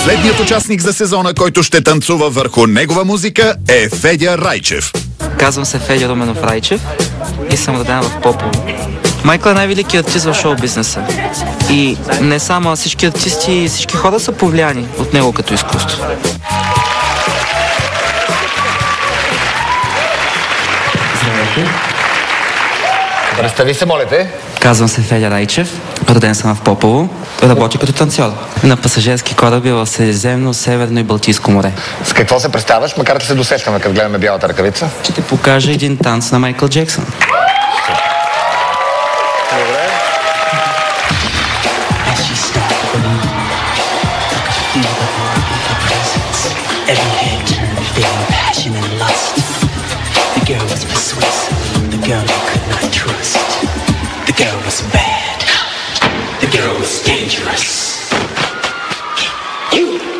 Последният участник за сезона, който ще танцува върху негова музика е Федя Райчев. Казвам се Федя Руменов Райчев и съм роден в Попово. Майкъл е най-великият артист в шоу-бизнеса. И не само, всички артисти и всички хора са повлияни от него като изкуство. Здравейте. Представи се, моля те. Казвам се Федя Райчев, роден съм в Попово, работя като танцор на пасажирски кораби в Средиземно, Северно и Балтийско море. С какво се представяш, макар да се досещаме, като гледаме бялата ръкавица? Ще ти покажа един танц на Майкъл Джексън. The girl was bad, the girl was dangerous. You!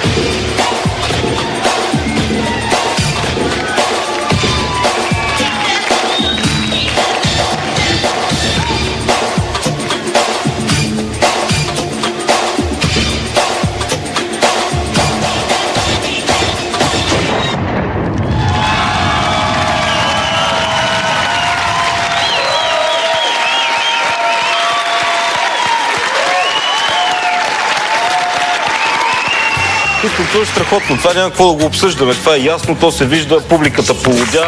Ти танцуваш страхотно. Това няма какво да го обсъждаме. Това е ясно, то се вижда, публиката полудя.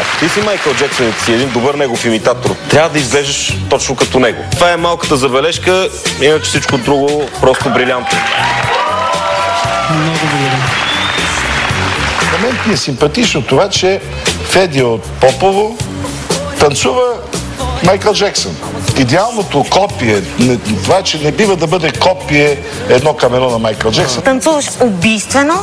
Ако ти си Майкъл Джексън и ти си един добър негов имитатор, трябва да изглеждаш точно като него. Това е малката забележка, иначе всичко друго просто брилянтно. Много благодаря. На мен ми е симпатично това, че Феди от Попово танцува Майкъл Джексън. Идеалното копие, не- това, че не бива да бъде копие едно към едно на Майкъл Джексън. Танцуваш убийствено.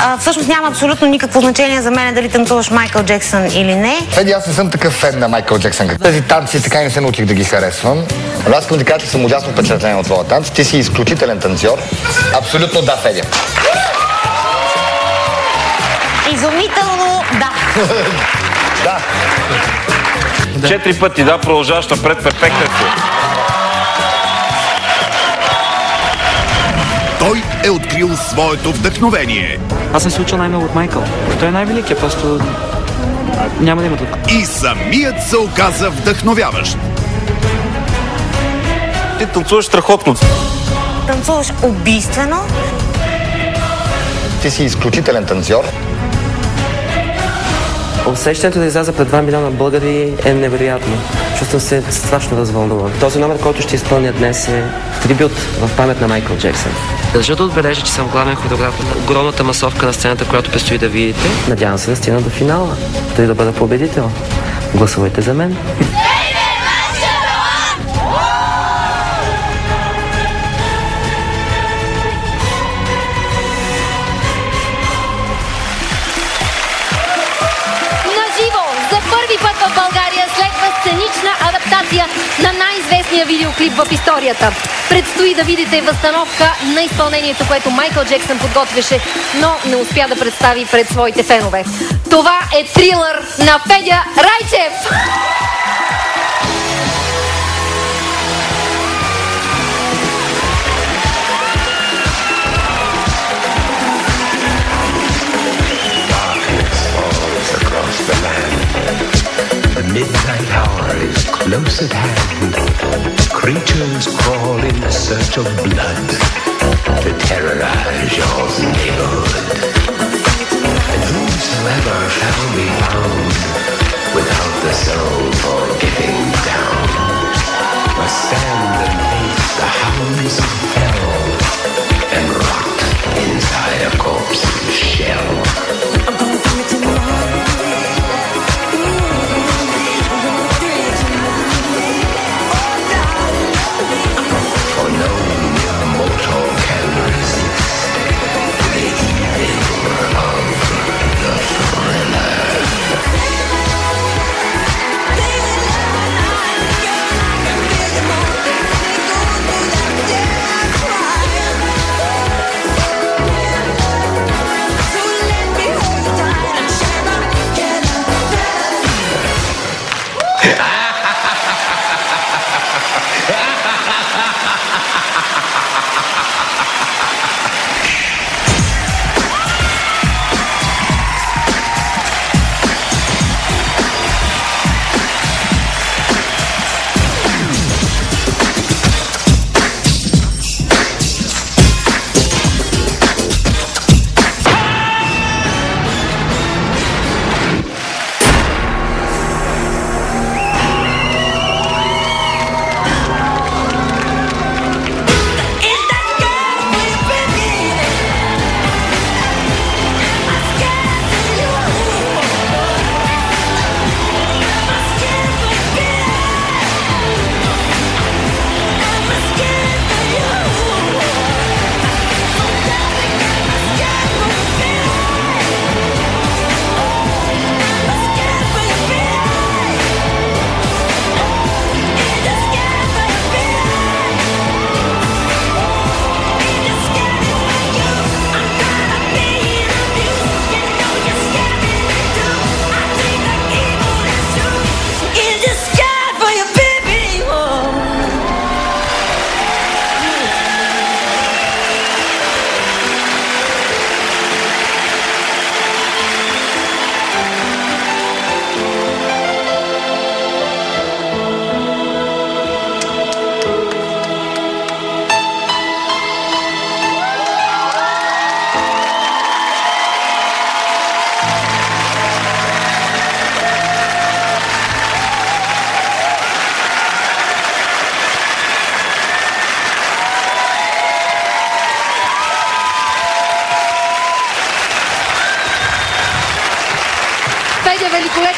А, всъщност няма абсолютно никакво значение за мен дали танцуваш Майкъл Джексън или не. Феди, аз не съм такъв фен на Майкъл Джексън. Тези танци така и не се научих да ги харесвам. Но аз искам да кажа, че съм ужасно впечатлен от твоя танц. Ти си изключителен танцор. Абсолютно да, Федя. Изумително, да. Да. Четири пъти, да, продължаваш напред, перфектен си. Той е открил своето вдъхновение Аз съм се учил най-много от Майкъл. Той е най-великият, просто няма да има друг. и самият се оказа вдъхновяващ. Ти танцуваш страхотно. Танцуваш убийствено. Ти си изключителен танцор. Усещането да изляза пред 2 милиона българи е невероятно. Чувствам се страшно развълнуван. Този номер, който ще изпълня днес е трибют в памет на Майкъл Джексън. Държа да отбележа, че съм главен хореограф на огромната масовка на сцената, която предстои да видите. Надявам се да стигна до финала, тъй да бъда победител. Гласувайте за мен. Адаптация на най-известния видеоклип в историята. Предстои да видите възстановка на изпълнението, което Майкъл Джексън подготвяше, но не успя да представи пред своите фенове. Това е трилър на Федя Райчев! Hour is close at hand. Creatures crawl in search of blood to terrorize your neighborhood. And whosoever shall be found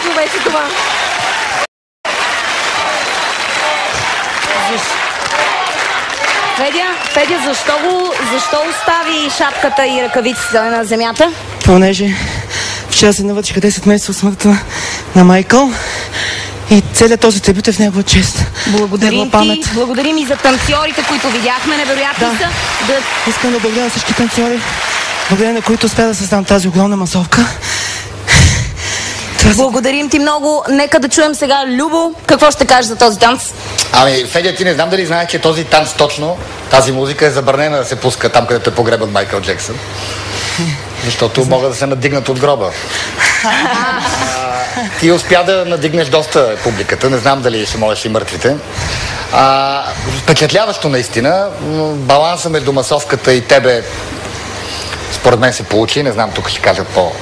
Великолепно беше това. Федя, Федя, защо, го, защо остави шапката и ръкавиците на земята? Понеже вчера се навършиха 10 месеца от смъртта на Майкъл и целият този трибют е в негова чест. Благодарим ти, памет. благодарим и за танцорите, които видяхме, невероятни Да. са. Да Искам да благодаря на всички танцори, благодаря на които успя да създам тази огромна масовка. Това Благодарим ти много. Нека да чуем сега Любо. Какво ще кажеш за този танц? Ами, Федя, ти не знам дали знаеш, че този танц точно, тази музика е забранена да се пуска там, където е погребан Майкъл Джексън. Защото могат да се надигнат от гроба. Ти успя да надигнеш доста публиката, не знам дали ще можеш и мъртвите. А, впечатляващо наистина. Баланса между масовката и тебе според мен се получи, не знам, тук ще кажат по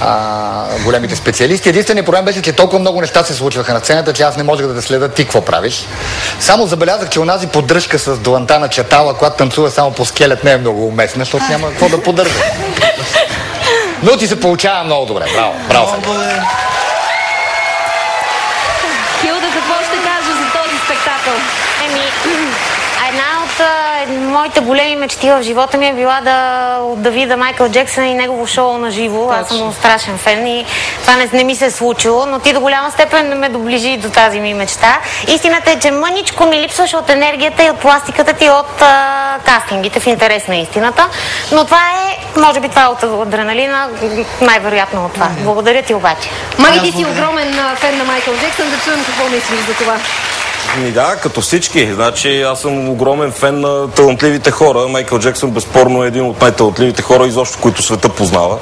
а, големите специалисти. Единственият проблем беше, че толкова много неща се случваха на сцената, че аз не можех да те следа ти какво правиш. Само забелязах, че онази поддръжка с доланта на чатала, когато танцува само по скелет, не е много уместна, защото няма какво да поддържа. Но ти се получава много добре. Браво, браво. Много Федя. благодаря. Хилда, какво ще кажеш за този спектакъл? Еми, една от моите големи мечти в живота ми е била да, да видя Майкъл Джексън и негово шоу на живо. Аз съм страшен фен и това не, не ми се е случило, но ти до голяма степен ме доближи до тази ми мечта. Истината е, че мъничко ми липсваше от енергията и от пластиката ти от а, кастингите в интерес на истината. Но това е, може би това е от адреналина, най-вероятно от това. Благодаря ти обаче. Маги, ти си огромен фен на Майкъл Джексън. Да чуем какво мислиш за това. Да, като всички. Значи аз съм огромен фен на талантливите хора. Майкъл Джексън безспорно е един от най-талантливите хора, изобщо, които света познава.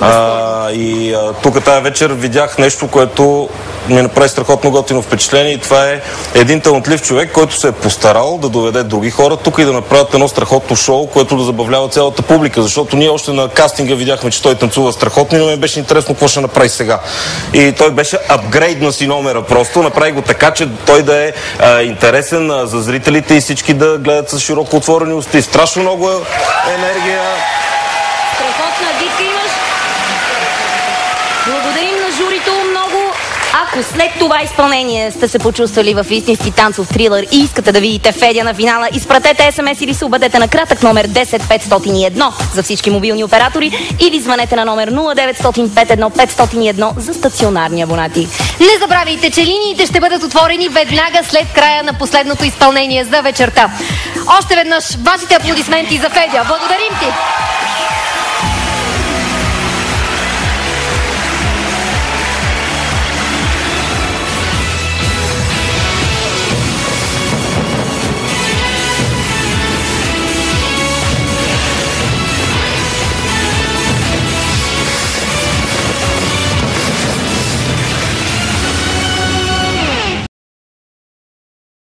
А, и а, тук тази вечер видях нещо, което ми направи страхотно готино впечатление и това е един талантлив човек, който се е постарал да доведе други хора тук и да направят едно страхотно шоу, което да забавлява цялата публика, защото ние още на кастинга видяхме, че той танцува страхотно и но ми беше интересно какво ще направи сега. И той беше апгрейд на си номера просто, направи го така, че той да е а, интересен а, за зрителите и всички да гледат с широко отворени усти. Страшно много енергия. Страхотна битка имаш. Благодарим на журито много. Ако след това изпълнение сте се почувствали в истински танцов трилър и искате да видите Федя на финала, изпратете смс или се обадете на кратък номер 10501 за всички мобилни оператори или звънете на номер 09051501 за стационарни абонати. Не забравяйте, че линиите ще бъдат отворени веднага след края на последното изпълнение за вечерта. Още веднъж вашите аплодисменти за Федя. Благодарим ти!